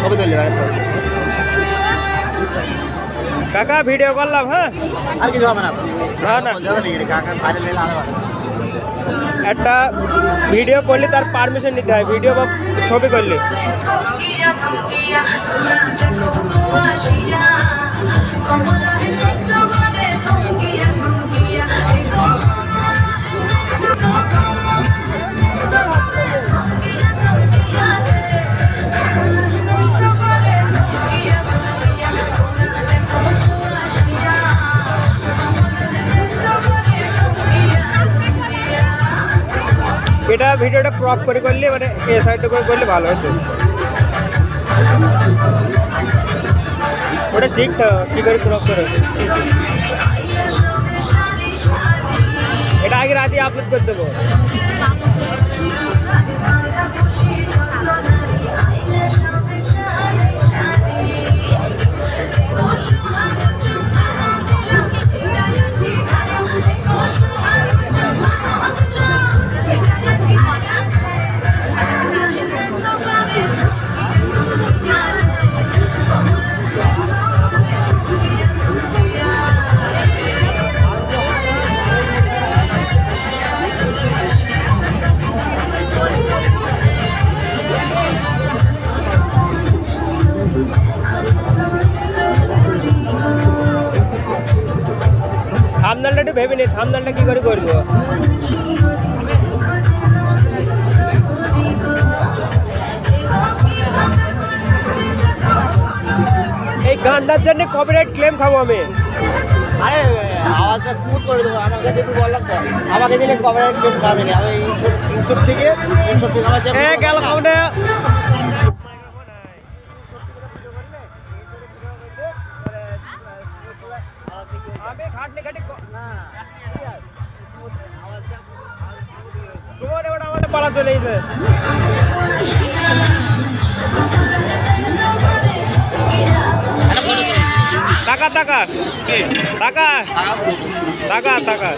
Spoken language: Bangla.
ছবি তুললি কাকা ভিডিও করলাম হ্যাঁ? আর কিছু হবে না না না। যাবে নাকি কাকা ভাইরাল হলে একটা ভিডিও করলে তার পারমিশন নিতে হয়। ভিডিও বা ছবি করলে। এটা ভিডিওটা ক্রপ করে করলে মানে এ সাইডটা করে করলে ভালো হতো। ওটা শিখতে কী করে ক্রপ করে? এটা আগে রাতে আপলোড করে দেবো। থামদালটা একটু ভেবে নি থামদালটা কী করে করব? এই গানটার জন্য কপিরাইট ক্লেম খাব আমি। আরে আওয়াজটা স্মুথ করে দেবো আমাকে একটু বললাম তো। আমাকে দিলে কভারের ক্লেম খাবে না। আমি ইনশোর ইনশোর থেকে ইনশোর থেকে আমার গেল কাউন্টে আমি খাটনি খাটি সুমন এবার আমাদের পালা চলে গেছে। টাকা টাকা। টাকা। টাকা টাকা।